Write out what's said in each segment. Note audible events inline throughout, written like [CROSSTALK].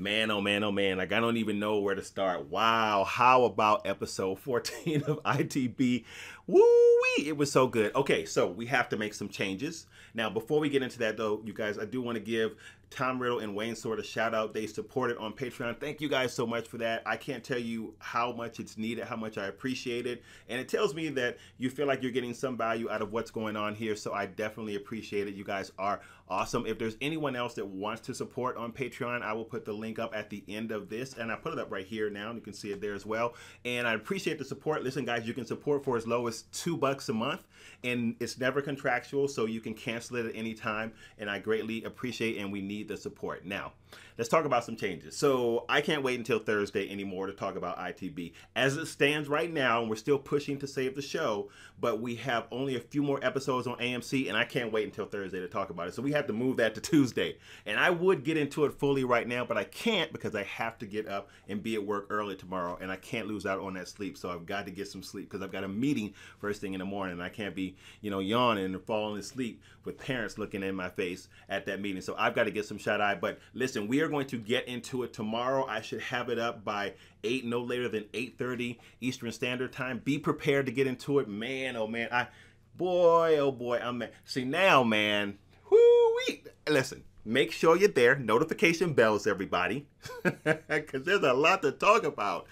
Man, oh man, oh man. Like, I don't even know where to start. Wow. How about episode 14 of ITB? Woo wee. It was so good. Okay, so we have to make some changes. Now, before we get into that, though, you guys, I do want to give Tom Riddle and Wayne Sword a shout out. They supported on Patreon. Thank you guys so much for that. I can't tell you how much it's needed, how much I appreciate it. And it tells me that you feel like you're getting some value out of what's going on here. So I definitely appreciate it. You guys are awesome. If there's anyone else that wants to support on Patreon, I will put the link up at the end of this. And I put it up right here now. And you can see it there as well. And I appreciate the support. Listen, guys, you can support for as low as two bucks a month. And it's never contractual, so you can cancel it at any time. And I greatly appreciate and we need need the support. Now, let's talk about some changes. So I can't wait until Thursday anymore to talk about ITB. As it stands right now, and we're still pushing to save the show, but we have only a few more episodes on AMC, and I can't wait until Thursday to talk about it. So we have to move that to Tuesday. And I would get into it fully right now, but I can't because I have to get up and be at work early tomorrow, and I can't lose out on that sleep. So I've got to get some sleep because I've got a meeting first thing in the morning. And I can't be, you know, yawning and falling asleep with parents looking in my face at that meeting. So I've got to get some shut eye. But listen, we are going to get into it tomorrow. I should have it up by 8, no later than 8.30 Eastern Standard Time. Be prepared to get into it. Man, oh man, I, boy, oh boy, I'm, see now, man, whoo wee. Listen, make sure you're there. Notification bells, everybody, [LAUGHS] because there's a lot to talk about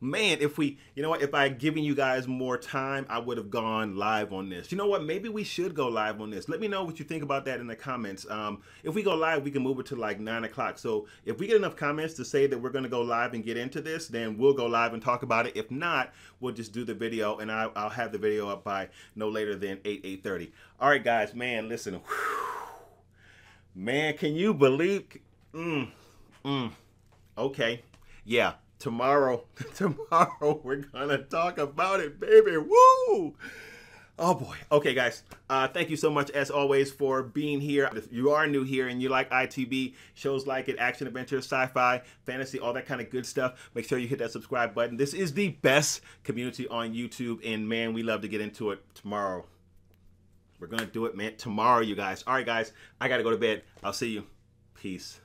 man, if we, you know what, if I had given you guys more time, I would have gone live on this. You know what? Maybe we should go live on this. Let me know what you think about that in the comments. Um, if we go live, we can move it to like nine o'clock. So if we get enough comments to say that we're going to go live and get into this, then we'll go live and talk about it. If not, we'll just do the video and I, will have the video up by no later than 8, 8.30. All right, guys, man, listen. Man, can you believe? Mm, mm. Okay. Yeah, tomorrow, [LAUGHS] tomorrow we're gonna talk about it, baby. Woo! Oh boy. Okay, guys. Uh, thank you so much, as always, for being here. If you are new here and you like ITB, shows like it, action, adventure, sci-fi, fantasy, all that kind of good stuff, make sure you hit that subscribe button. This is the best community on YouTube, and man, we love to get into it tomorrow. We're gonna do it, man, tomorrow, you guys. All right, guys. I gotta go to bed. I'll see you. Peace.